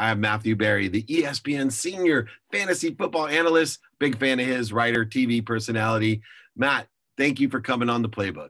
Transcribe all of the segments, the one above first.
I have Matthew Berry, the ESPN senior fantasy football analyst, big fan of his, writer, TV personality. Matt, thank you for coming on the playbook.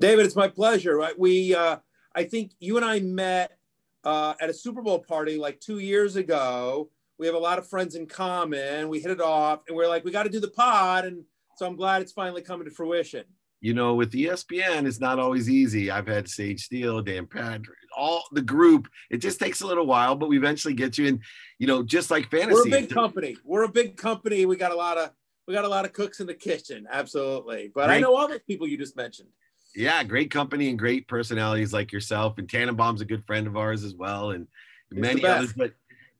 David, it's my pleasure. Right, we, uh, I think you and I met uh, at a Super Bowl party like two years ago. We have a lot of friends in common. We hit it off, and we're like, we got to do the pod, and so I'm glad it's finally coming to fruition you know, with ESPN, it's not always easy. I've had Sage Steele, Dan Patrick, all the group. It just takes a little while, but we eventually get you in. You know, just like fantasy. We're a big company. We're a big company. We got a lot of we got a lot of cooks in the kitchen. Absolutely. But great. I know all those people you just mentioned. Yeah, great company and great personalities like yourself. And Tannenbaum's a good friend of ours as well, and it's many others. But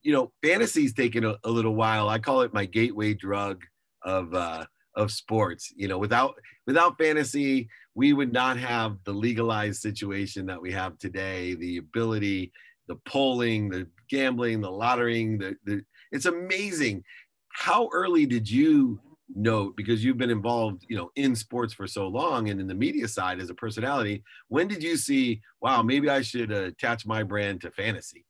you know, fantasy's taken a, a little while. I call it my gateway drug of uh of sports. You know, without without fantasy, we would not have the legalized situation that we have today. The ability, the polling, the gambling, the lotterying, the, the it's amazing. How early did you know because you've been involved you know in sports for so long and in the media side as a personality when did you see wow maybe i should uh, attach my brand to fantasy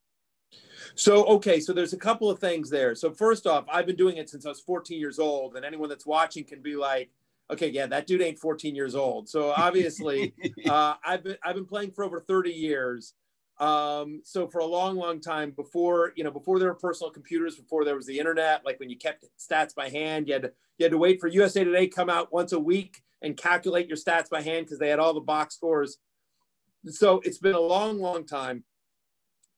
so, okay, so there's a couple of things there. So, first off, I've been doing it since I was 14 years old, and anyone that's watching can be like, okay, yeah, that dude ain't 14 years old. So, obviously, uh, I've been I've been playing for over 30 years. Um, so for a long, long time before, you know, before there were personal computers, before there was the internet, like when you kept stats by hand, you had to, you had to wait for USA Today come out once a week and calculate your stats by hand because they had all the box scores. So it's been a long, long time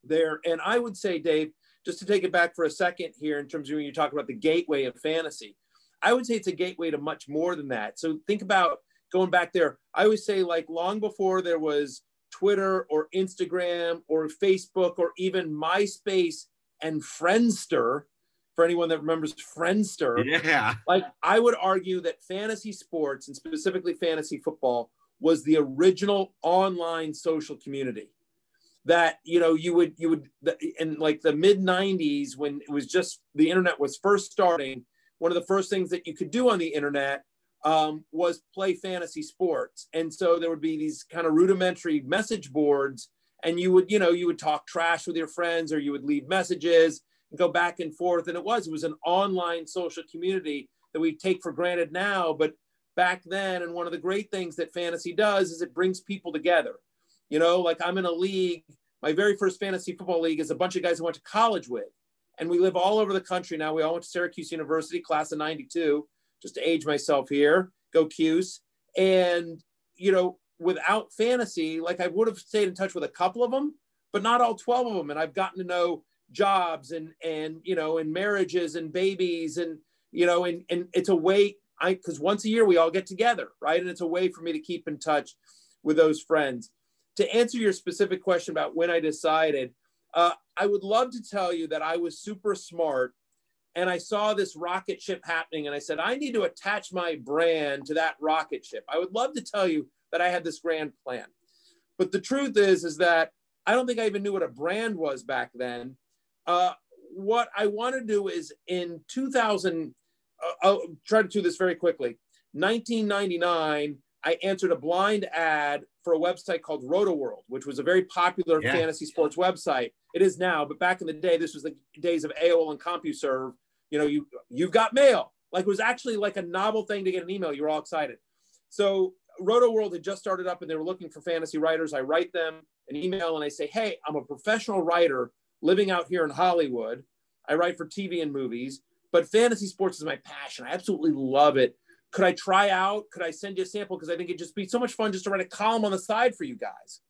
there. And I would say, Dave, just to take it back for a second here, in terms of when you talk about the gateway of fantasy, I would say it's a gateway to much more than that. So think about going back there. I always say, like, long before there was Twitter or Instagram or Facebook or even MySpace and Friendster, for anyone that remembers Friendster, yeah, like I would argue that fantasy sports and specifically fantasy football was the original online social community that you know you would you would in like the mid 90s when it was just the internet was first starting one of the first things that you could do on the internet um, was play fantasy sports. And so there would be these kind of rudimentary message boards and you would you know you would talk trash with your friends or you would leave messages and go back and forth. And it was it was an online social community that we take for granted now but back then and one of the great things that fantasy does is it brings people together you know, like I'm in a league. My very first fantasy football league is a bunch of guys I went to college with. And we live all over the country now. We all went to Syracuse University, class of 92, just to age myself here. Go Cuse. And, you know, without fantasy, like I would have stayed in touch with a couple of them, but not all 12 of them. And I've gotten to know jobs and, and, you know, and marriages and babies and, you know, and, and it's a way I, cause once a year we all get together. Right. And it's a way for me to keep in touch with those friends to answer your specific question about when I decided, uh, I would love to tell you that I was super smart and I saw this rocket ship happening and I said, I need to attach my brand to that rocket ship. I would love to tell you that I had this grand plan. But the truth is, is that I don't think I even knew what a brand was back then. Uh, what I want to do is in 2000, uh, I'll try to do this very quickly. 1999, I answered a blind ad for a website called Rotoworld, which was a very popular yeah. fantasy sports website. It is now, but back in the day, this was the days of AOL and CompuServe. You know, you you've got mail. Like it was actually like a novel thing to get an email. You were all excited. So Rotoworld had just started up and they were looking for fantasy writers. I write them an email and I say, Hey, I'm a professional writer living out here in Hollywood. I write for TV and movies, but fantasy sports is my passion. I absolutely love it could I try out? Could I send you a sample? Because I think it'd just be so much fun just to write a column on the side for you guys.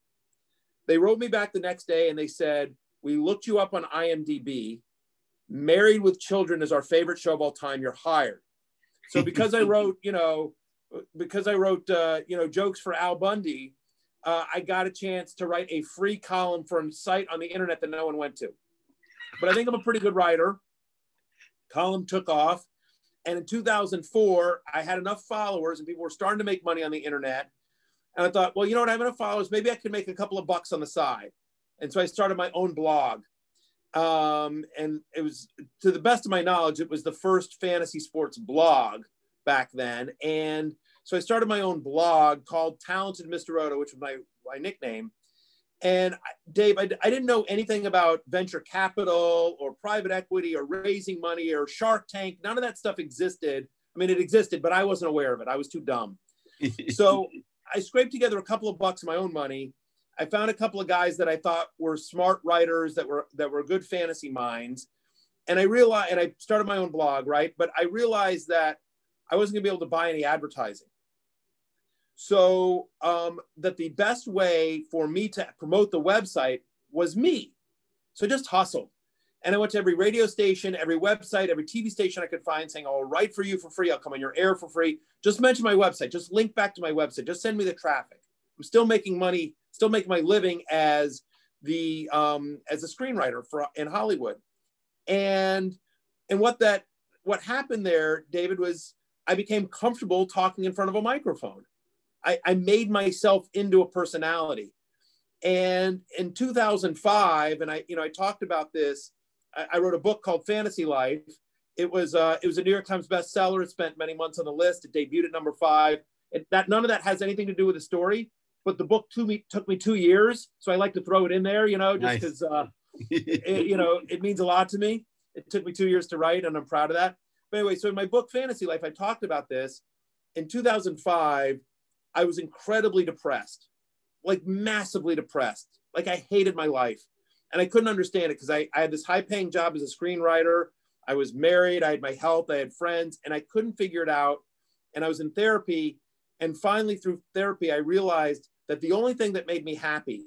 They wrote me back the next day and they said, We looked you up on IMDb. Married with Children is our favorite show of all time. You're hired. So because I wrote, you know, because I wrote, uh, you know, jokes for Al Bundy, uh, I got a chance to write a free column for a site on the internet that no one went to. But I think I'm a pretty good writer. Column took off. And in 2004, I had enough followers and people were starting to make money on the internet. And I thought, well, you know what? I have enough followers. Maybe I can make a couple of bucks on the side. And so I started my own blog. Um, and it was, to the best of my knowledge, it was the first fantasy sports blog back then. And so I started my own blog called Talented Mr. Roto, which was my, my nickname. And Dave, I, I, didn't know anything about venture capital or private equity or raising money or Shark Tank. None of that stuff existed. I mean, it existed, but I wasn't aware of it. I was too dumb. so I scraped together a couple of bucks of my own money. I found a couple of guys that I thought were smart writers that were that were good fantasy minds. And I realized, and I started my own blog, right? But I realized that I wasn't gonna be able to buy any advertising. So um, that the best way for me to promote the website was me. So just hustled. And I went to every radio station, every website, every TV station I could find saying, I'll write for you for free. I'll come on your air for free. Just mention my website. Just link back to my website. Just send me the traffic. I'm still making money, still making my living as the um, as a screenwriter for in Hollywood. And and what that what happened there, David, was I became comfortable talking in front of a microphone. I, I made myself into a personality. And in 2005, and I, you know, I talked about this. I, I wrote a book called Fantasy Life. It was uh, it was a New York Times bestseller. It spent many months on the list. It debuted at number five. It, that none of that has anything to do with the story, but the book took me took me two years, so I like to throw it in there, you know, just because nice. uh, you know it means a lot to me. It took me two years to write, and I'm proud of that. But anyway, so in my book Fantasy Life, I talked about this. In 2005, I was incredibly depressed, like massively depressed. Like I hated my life. And I couldn't understand it because I, I had this high paying job as a screenwriter. I was married, I had my health, I had friends, and I couldn't figure it out. And I was in therapy. And finally, through therapy, I realized that the only thing that made me happy,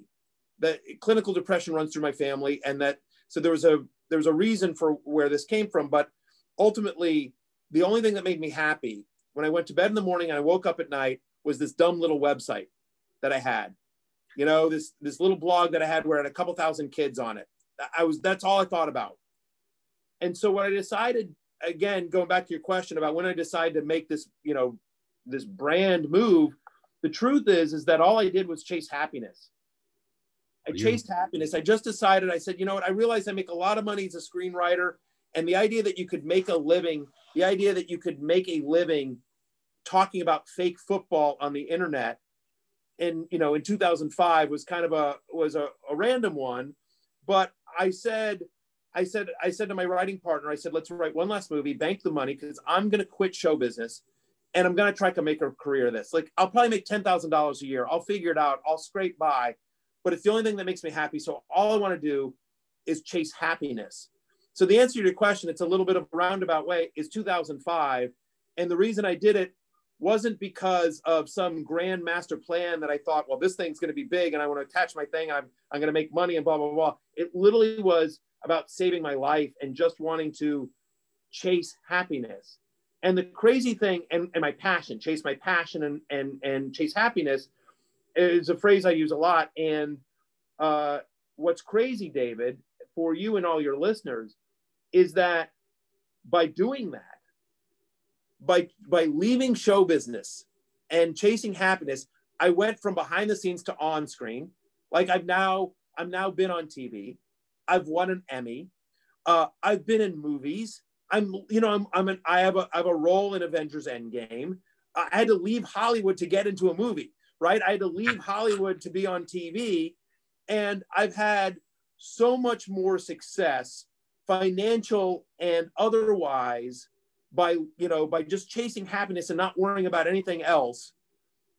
that clinical depression runs through my family, and that so there was a there was a reason for where this came from. But ultimately, the only thing that made me happy when I went to bed in the morning and I woke up at night was this dumb little website that I had. You know, this this little blog that I had where I had a couple thousand kids on it. I was that's all I thought about. And so when I decided, again, going back to your question about when I decided to make this, you know, this brand move, the truth is, is that all I did was chase happiness. I chased happiness. I just decided, I said, you know what? I realized I make a lot of money as a screenwriter. And the idea that you could make a living, the idea that you could make a living talking about fake football on the internet in you know in 2005 was kind of a was a, a random one. But i said i said i said to my writing partner i said let's write one last movie bank the money because i'm going to quit show business and i'm going to try to make a career of this. Like i'll probably make $10000 a year. I'll figure it out. I'll scrape by. But it's the only thing that makes me happy. So all i want to do is chase happiness. So the answer to your question it's a little bit of a roundabout way is 2005 and the reason i did it wasn't because of some grand master plan that I thought, well, this thing's going to be big and I want to attach my thing. I'm, I'm going to make money and blah, blah, blah. It literally was about saving my life and just wanting to chase happiness. And the crazy thing and, and my passion, chase my passion and, and, and chase happiness is a phrase I use a lot. And uh, what's crazy, David, for you and all your listeners is that by doing that, by by leaving show business and chasing happiness, I went from behind the scenes to on screen. Like I've now I'm now been on TV. I've won an Emmy. Uh, I've been in movies. I'm you know I'm I'm an I have a I have a role in Avengers Endgame. I had to leave Hollywood to get into a movie, right? I had to leave Hollywood to be on TV, and I've had so much more success, financial and otherwise, by you know by just chasing happiness and not worrying about anything else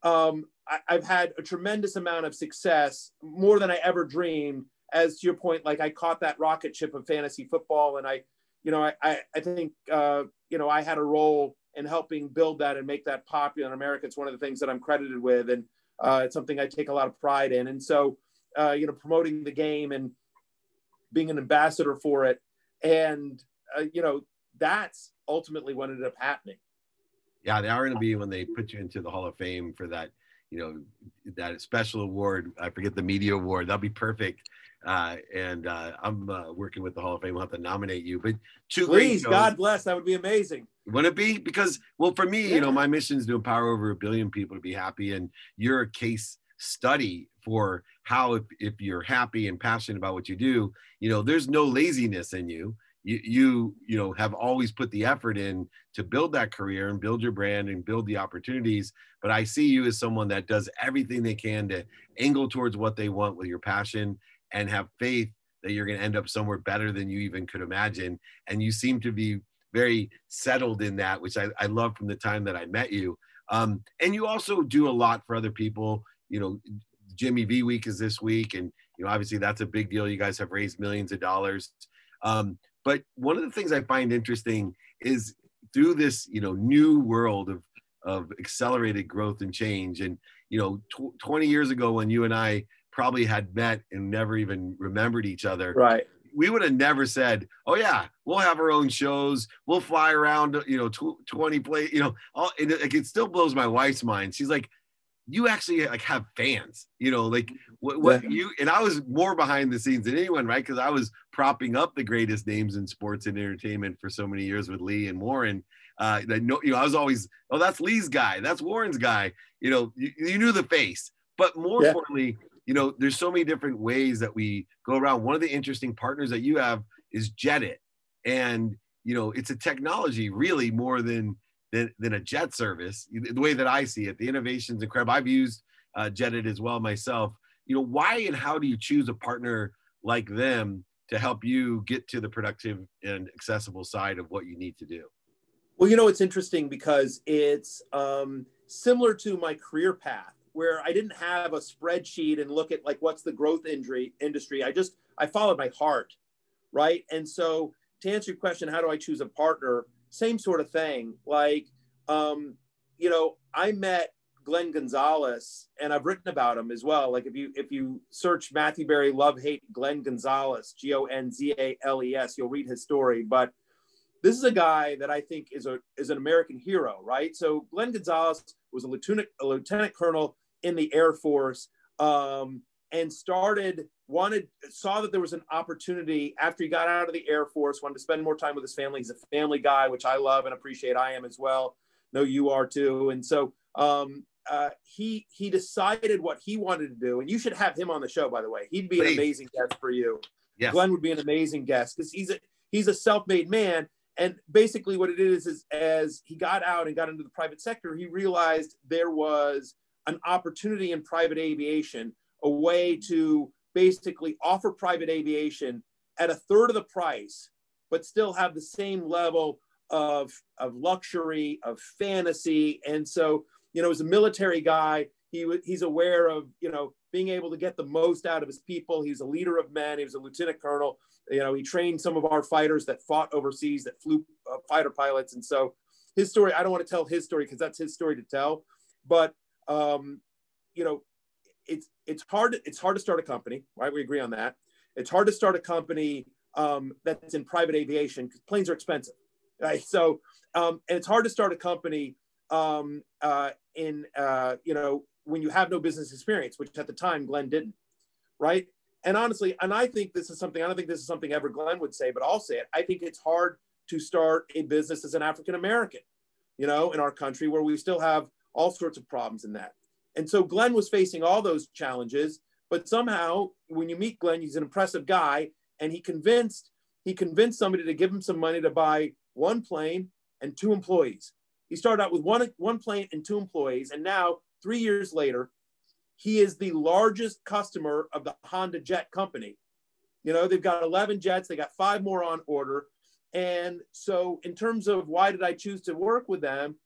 um, I, have had a tremendous amount of success more than i ever dreamed. As to your point like i caught that rocket ship of fantasy football and i you know i i, I think uh, you know i had a role in helping build that and make that popular in america. It's one of the things that i'm credited with and uh, it's something i take a lot of pride in. And so uh, you know promoting the game and being an ambassador for it. And uh, you know that's ultimately what ended up happening. Yeah, the R&B when they put you into the Hall of Fame for that, you know, that special award. I forget the media award. That'll be perfect. Uh, and uh, I'm uh, working with the Hall of Fame. We'll have to nominate you. But two please, God bless. That would be amazing. Wouldn't it be? Because well, for me, yeah. you know, my mission is to empower over a billion people to be happy, and you're a case study for how if, if you're happy and passionate about what you do, you know, there's no laziness in you you you you know have always put the effort in to build that career and build your brand and build the opportunities. But i see you as someone that does everything they can to angle towards what they want with your passion and have faith that you're going to end up somewhere better than you even could imagine. And you seem to be very settled in that which i, I love from the time that i met you. Um, and you also do a lot for other people. You know jimmy v week is this week and you know obviously that's a big deal. You guys have raised millions of dollars. Um, but one of the things I find interesting is through this, you know, new world of of accelerated growth and change. And you know, tw- 20 years ago, when you and I probably had met and never even remembered each other, right? We would have never said, "Oh yeah, we'll have our own shows. We'll fly around, you know, tw- 20 play, you know." All, it, it still blows my wife's mind. She's like, you actually like have fans, you know, like what, what yeah. you and I was more behind the scenes than anyone, right? Because I was propping up the greatest names in sports and entertainment for so many years with Leigh and Warren. Uh, that no, you know, I was always, oh, that's Leigh's guy, that's Warren's guy. You know, you, you knew the face, but more yeah. importantly, you know, there's so many different ways that we go around. One of the interesting partners that you have is JetIt, and you know, it's a technology really more than than, than a jet service. The way that I see it, the innovation's incredible. I've used uh, JetIt as well myself. You know, why and how do you choose a partner like them to help you get to the productive and accessible side of what you need to do? Well, you know, it's interesting because it's um, similar to my career path where I didn't have a spreadsheet and look at like what's the growth injury industry. I just I followed my heart, right? And so to answer your question, how do I choose a partner? Same sort of thing. Like, um, you know, I met Glenn Gonzales, and I've written about him as well. Like if you if you search Matthew Berry love hate Glenn Gonzales G O N Z A L E S, you'll read his story. But this is a guy that I think is a is an American hero, right? So Glenn Gonzales was a lieutenant a lieutenant colonel in the Air Force, um, and started wanted saw that there was an opportunity after he got out of the Air Force, wanted to spend more time with his family. He's a family guy, which I love and appreciate. I am as well. Know you are too. And so um, uh, he he decided what he wanted to do. And you should have him on the show, by the way. He'd be Please. an amazing guest for you. Yes. Glenn would be an amazing guest because he's a he's a self-made man. And basically, what it is is as he got out and got into the private sector, he realized there was an opportunity in private aviation, a way to basically offer private aviation at a third of the price, but still have the same level of, of luxury, of fantasy. And so, you know, as a military guy, he, he's aware of, you know, being able to get the most out of his people. He's a leader of men. He was a lieutenant colonel. You know, he trained some of our fighters that fought overseas, that flew uh, fighter pilots. And so his story, I don't want to tell his story because that's his story to tell. But, um, you know, it's it's hard it's hard to start a company right? We agree on that. It's hard to start a company um, that's in private aviation because planes are expensive right? So um, and it's hard to start a company um, uh, in uh, you know when you have no business experience which at the time glenn didn't right? And honestly and i think this is something i don't think this is something ever glenn would say but i'll say it. I think it's hard to start a business as an african american you know in our country where we still have all sorts of problems in that and so Glenn was facing all those challenges, but somehow when you meet Glenn, he's an impressive guy, and he convinced he convinced somebody to give him some money to buy one plane and two employees. He started out with one one plane and two employees, and now three years later, he is the largest customer of the Honda Jet company. You know, they've got 11 jets, they got five more on order. And so, in terms of why did I choose to work with them,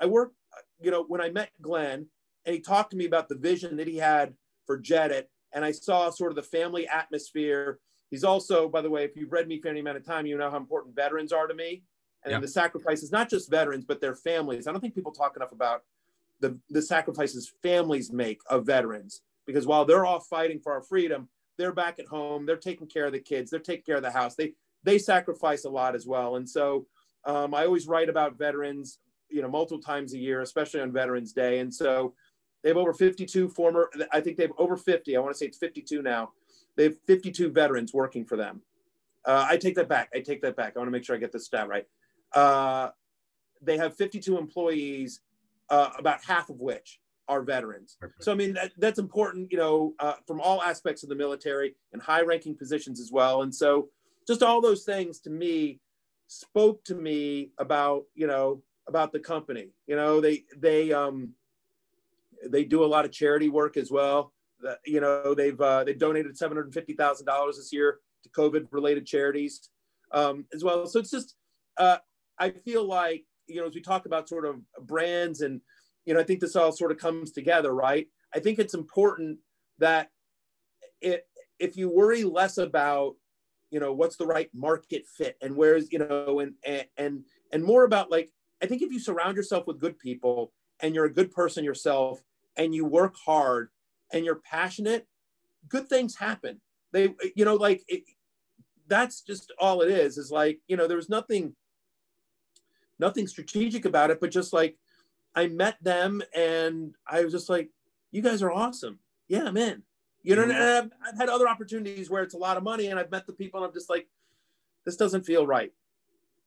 I work, you know, when I met Glenn, and he talked to me about the vision that he had for JetIt. And I saw sort of the family atmosphere. He's also, by the way, if you've read me for any amount of time, you know how important veterans are to me. And yeah. the sacrifices, not just veterans, but their families. I don't think people talk enough about the, the sacrifices families make of veterans. Because while they're off fighting for our freedom, they're back at home. They're taking care of the kids. They're taking care of the house. They they sacrifice a lot as well. And so um, I always write about veterans, you know, multiple times a year, especially on Veterans Day. And so they have over 52 former, I think they have over 50. I want to say it's 52 now. They have 52 veterans working for them. Uh, I take that back. I take that back. I want to make sure I get this stat right. Uh, they have 52 employees, uh, about half of which are veterans. Perfect. So, I mean, that, that's important, you know, uh, from all aspects of the military and high ranking positions as well. And so, just all those things to me spoke to me about you know about the company you know they they um they do a lot of charity work as well you know they've uh, they've donated seven hundred fifty thousand dollars this year to COVID related charities um, as well. So it's just uh, I feel like you know as we talk about sort of brands and you know I think this all sort of comes together, right? I think it's important that it if you worry less about you know what's the right market fit and where's you know and and, and more about like I think if you surround yourself with good people and you're a good person yourself and you work hard and you're passionate, good things happen. They, you know, like it, that's just all it is. Is like, you know, there was nothing, nothing strategic about it, but just like I met them and I was just like, you guys are awesome. Yeah, I'm in. You know, and I've, I've had other opportunities where it's a lot of money and I've met the people and I'm just like, this doesn't feel right.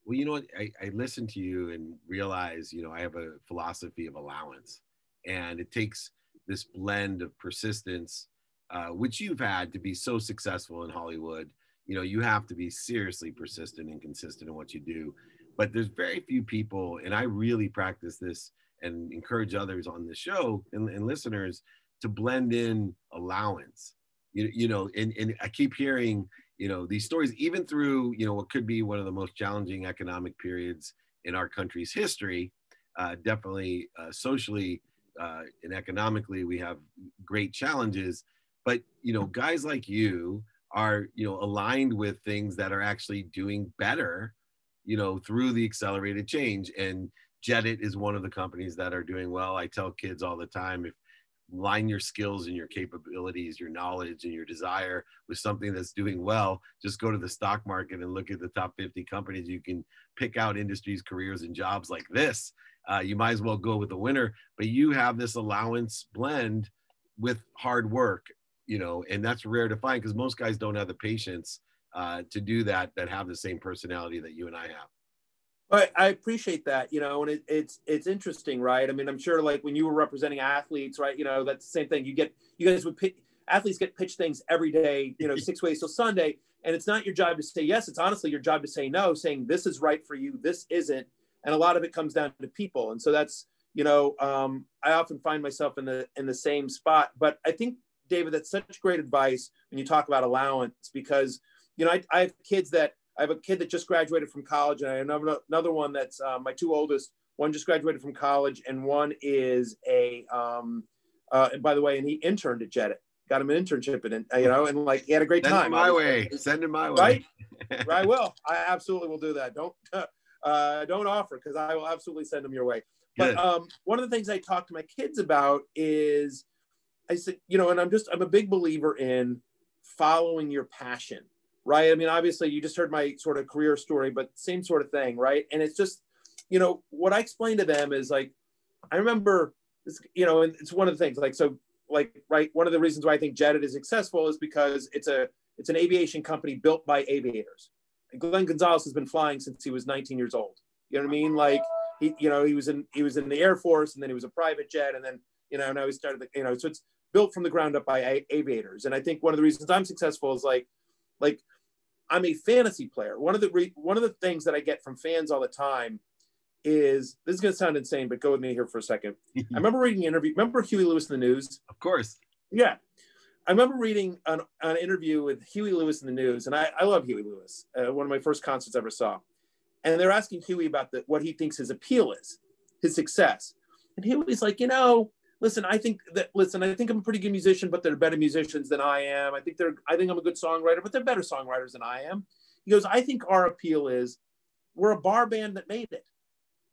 Well, you know what? I, I listen to you and realize, you know, I have a philosophy of allowance and it takes this blend of persistence, uh, which you've had to be so successful in Hollywood. You know, you have to be seriously persistent and consistent in what you do. But there's very few people, and I really practice this and encourage others on the show and, and listeners to blend in allowance. You, you know, and, and I keep hearing, you know, these stories, even through, you know, what could be one of the most challenging economic periods in our country's history, uh, definitely uh, socially uh, and economically we have great challenges but you know guys like you are you know aligned with things that are actually doing better you know through the accelerated change. And JetIt is one of the companies that are doing well. I tell kids all the time if line your skills and your capabilities your knowledge and your desire with something that's doing well just go to the stock market and look at the top 50 companies. You can pick out industries careers and jobs like this uh, you might as well go with the winner. But you have this allowance blend with hard work, you know, and that's rare to find because most guys don't have the patience uh, to do that that have the same personality that you and I have. I, I appreciate that, you know, and it, it's it's interesting, right? I mean, I'm sure like when you were representing athletes, right? You know, that's the same thing. You get you guys would pick athletes get pitched things every day, you know, six ways till Sunday, and it's not your job to say yes. It's honestly your job to say no, saying this is right for you, this isn't, and a lot of it comes down to people. And so that's you know um, i often find myself in the in the same spot. But i think david that's such great advice when you talk about allowance because you know i, I have kids that i have a kid that just graduated from college and i have another one that's um, my two oldest. One just graduated from college and one is a um, uh, and by the way and he interned at JetIt got him an internship and you know and like he had a great Send time my way. Send him my way. Right i will. I absolutely will do that. Don't uh, don't offer because I will absolutely send them your way. But um, one of the things I talk to my kids about is I said, you know, and I'm just, I'm a big believer in following your passion, right? I mean, obviously, you just heard my sort of career story, but same sort of thing, right? And it's just, you know, what I explain to them is like, I remember, this, you know, and it's one of the things like, so, like, right, one of the reasons why I think JetIt is successful is because it's a, it's an aviation company built by aviators, Glenn Gonzales has been flying since he was 19 years old. You know what I mean? Like he, you know, he was in he was in the Air Force, and then he was a private jet, and then you know now he started. The, you know, so it's built from the ground up by a- aviators. And I think one of the reasons I'm successful is like, like I'm a fantasy player. One of the re- one of the things that I get from fans all the time is this is going to sound insane, but go with me here for a second. I remember reading an interview. Remember Huey Lewis and the News? Of course. Yeah. I remember reading an, an interview with Huey Lewis and the News, and I, I love Huey Lewis, uh, one of my first concerts I ever saw. And they're asking Huey about the, what he thinks his appeal is, his success. And Huey's like, you know, listen, I think that, listen, I think I'm a pretty good musician, but they're better musicians than I am. I think they're, I think I'm a good songwriter, but they're better songwriters than I am. He goes, I think our appeal is we're a bar band that made it.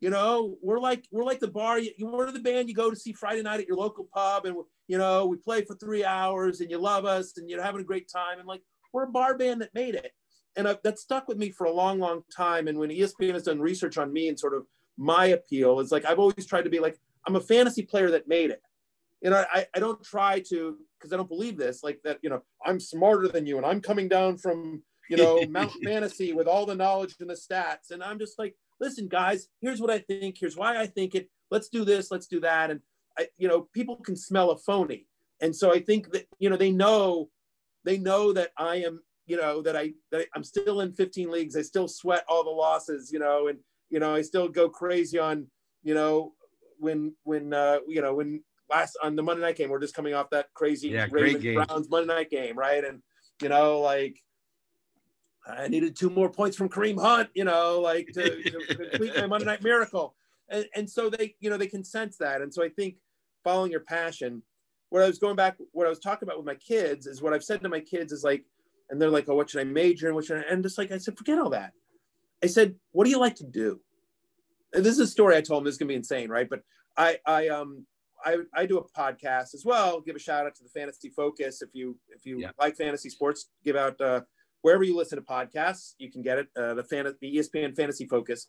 You know, we're like we're like the bar. You, are the band you go to see Friday night at your local pub, and you know we play for three hours, and you love us, and you're having a great time, and like we're a bar band that made it, and I, that stuck with me for a long, long time. And when ESPN has done research on me and sort of my appeal, it's like I've always tried to be like I'm a fantasy player that made it. You know, I, I don't try to because I don't believe this, like that. You know, I'm smarter than you, and I'm coming down from you know Mount Fantasy with all the knowledge and the stats, and I'm just like listen, guys, here's what I think. Here's why I think it. Let's do this. Let's do that. And I, you know, people can smell a phony. And so I think that, you know, they know, they know that I am you know, that I that I'm still in 15 leagues. I still sweat all the losses, you know, and you know, I still go crazy on, you know, when when uh, you know when last on the Monday night game, we're just coming off that crazy yeah, Ravens Browns Monday night game, right? And you know, like I needed two more points from Kareem Hunt, you know, like to, to complete my Monday night miracle. And, and so they, you know, they can sense that. And so I think following your passion, what I was going back, what I was talking about with my kids is what I've said to my kids is like, and they're like, oh, what should I major in? What should I, and just like, I said, forget all that. I said, what do you like to do? And this is a story I told them. This is gonna be insane, right? But I, I, um, I, I do a podcast as well. Give a shout out to the Fantasy Focus. If you if you yeah. like fantasy sports, give out uh, wherever you listen to podcasts. You can get it. Uh, the fan the ESPN Fantasy Focus.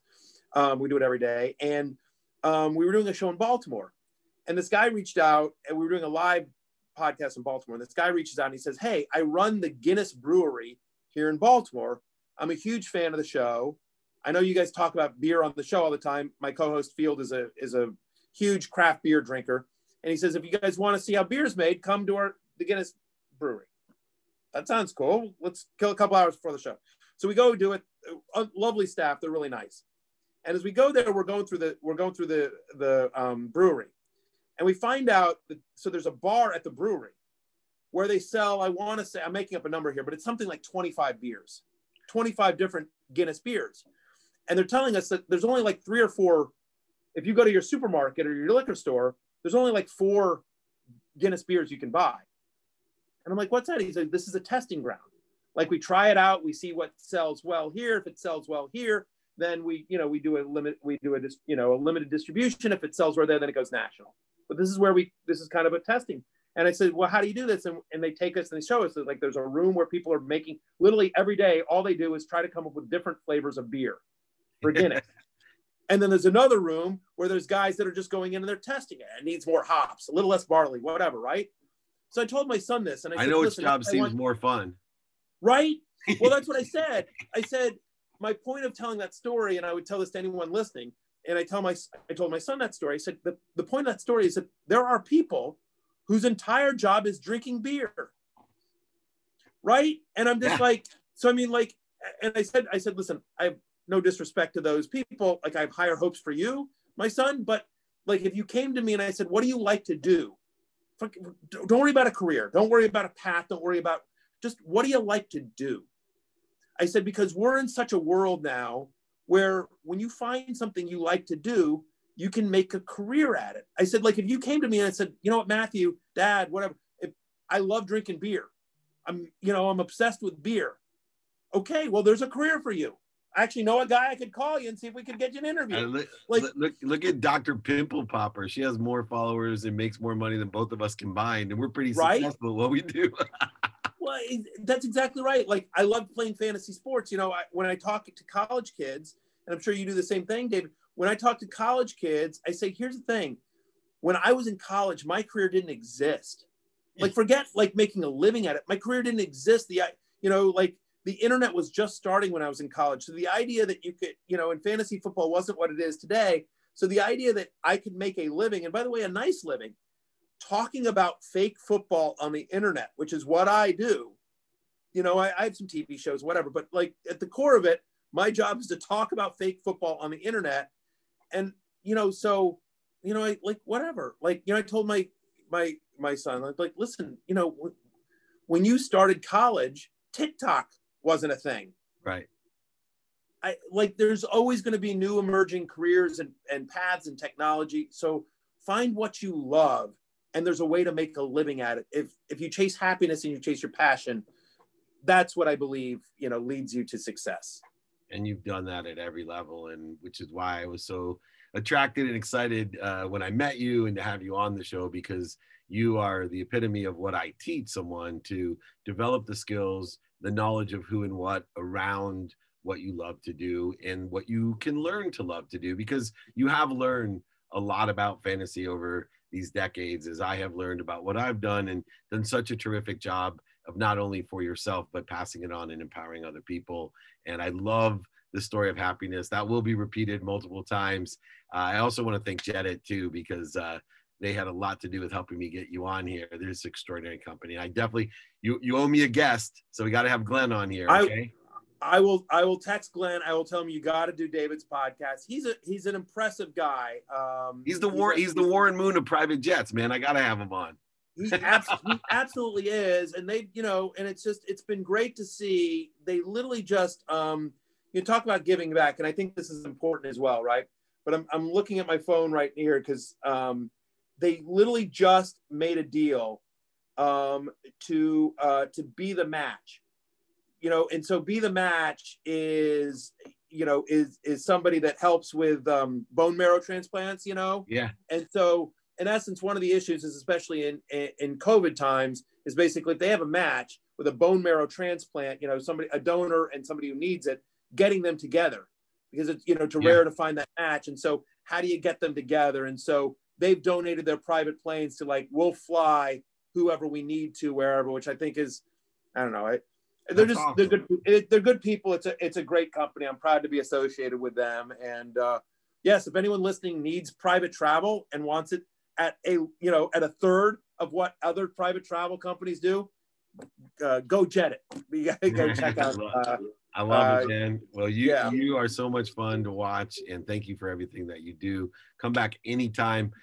Um, we do it every day, and um, we were doing a show in Baltimore, and this guy reached out, and we were doing a live podcast in Baltimore. And this guy reaches out and he says, "Hey, I run the Guinness Brewery here in Baltimore. I'm a huge fan of the show. I know you guys talk about beer on the show all the time. My co-host Field is a is a huge craft beer drinker. And he says, if you guys want to see how beer's made, come to our the Guinness Brewery. That sounds cool. Let's kill a couple hours before the show. So we go do it. Lovely staff. They're really nice. And as we go there, we're going through the we're going through the the um, brewery, and we find out that so there's a bar at the brewery where they sell. I want to say I'm making up a number here, but it's something like 25 beers, 25 different Guinness beers, and they're telling us that there's only like three or four if you go to your supermarket or your liquor store, there's only like four Guinness beers you can buy. And I'm like, what's that? He's like, this is a testing ground. Like we try it out, we see what sells well here. If it sells well here, then we, you know, we do a limit, we do a, you know, a limited distribution. If it sells well there, then it goes national. But this is where we, this is kind of a testing. And I said, well, how do you do this? And, and they take us and they show us that like there's a room where people are making literally every day. All they do is try to come up with different flavors of beer for Guinness. And then there's another room where there's guys that are just going in and they're testing it. It needs more hops, a little less barley, whatever, right? So I told my son this, and I, I know which job seems want... more fun. Right? Well, that's what I said. I said my point of telling that story, and I would tell this to anyone listening. And I tell my I told my son that story. I said the, the point of that story is that there are people whose entire job is drinking beer. Right? And I'm just yeah. like, so I mean, like, and I said, I said, listen, I have no disrespect to those people. Like I have higher hopes for you, my son. But like if you came to me and I said, what do you like to do? Don't worry about a career. Don't worry about a path. Don't worry about just what do you like to do? I said, because we're in such a world now where when you find something you like to do, you can make a career at it. I said, like, if you came to me and I said, you know what, Matthew, dad, whatever, if I love drinking beer, I'm, you know, I'm obsessed with beer. Okay, well, there's a career for you. I actually know a guy I could call you and see if we could get you an interview. Look, like, look, look at Dr. Pimple Popper. She has more followers and makes more money than both of us combined, and we're pretty right? successful at what we do. well, that's exactly right. Like I love playing fantasy sports. You know, I, when I talk to college kids, and I'm sure you do the same thing, David. When I talk to college kids, I say, here's the thing: when I was in college, my career didn't exist. Like forget like making a living at it. My career didn't exist. The you know like the internet was just starting when I was in college. So the idea that you could, you know, in fantasy football wasn't what it is today. So the idea that I could make a living, and by the way, a nice living, talking about fake football on the internet, which is what I do. You know, I, I have some TV shows, whatever, but like at the core of it, my job is to talk about fake football on the internet. And, you know, so, you know, I like whatever. Like, you know, I told my my my son, like, like listen, you know, when you started college, TikTok wasn't a thing. Right. I like there's always going to be new emerging careers and, and paths and technology. So find what you love and there's a way to make a living at it. If if you chase happiness and you chase your passion, that's what I believe, you know, leads you to success. And you've done that at every level and which is why I was so attracted and excited uh, when I met you and to have you on the show because you are the epitome of what I teach someone to develop the skills the knowledge of who and what around what you love to do and what you can learn to love to do because you have learned a lot about fantasy over these decades as I have learned about what I've done and done such a terrific job of not only for yourself but passing it on and empowering other people. And I love the story of happiness. That will be repeated multiple times. Uh, I also want to thank JetIt too because uh, they had a lot to do with helping me get you on here. This extraordinary company. I definitely you you owe me a guest, so we got to have Glenn on here. Okay. I, I will I will text Glenn. I will tell him you got to do David's podcast. He's a he's an impressive guy. Um, he's the war he's, he's the Warren Moon of private jets, man. I got to have him on. He, abs- he absolutely is, and they you know, and it's just it's been great to see. They literally just um, you talk about giving back, and I think this is important as well, right? But I'm I'm looking at my phone right here because um, they literally just made a deal um, to uh, to be the match, you know, and so be the match is you know is is somebody that helps with um, bone marrow transplants, you know, yeah, and so in essence, one of the issues is especially in, in in COVID times is basically if they have a match with a bone marrow transplant, you know, somebody a donor and somebody who needs it, getting them together. Because it's you know too yeah. rare to find that match, and so how do you get them together? And so they've donated their private planes to like we'll fly whoever we need to wherever, which I think is I don't know. I, they're just awesome. they're good they're good people. It's a it's a great company. I'm proud to be associated with them. And uh, yes, if anyone listening needs private travel and wants it at a you know at a third of what other private travel companies do, uh, go jet it. You gotta go check out. Uh, I love it, man. Uh, well, you yeah. you are so much fun to watch, and thank you for everything that you do. Come back anytime.